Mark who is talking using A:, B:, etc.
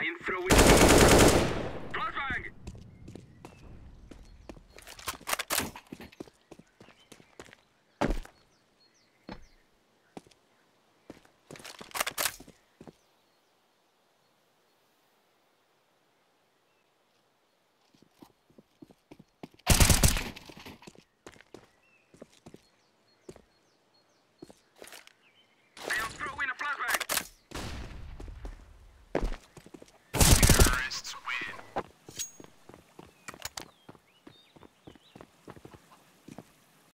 A: I am throwing.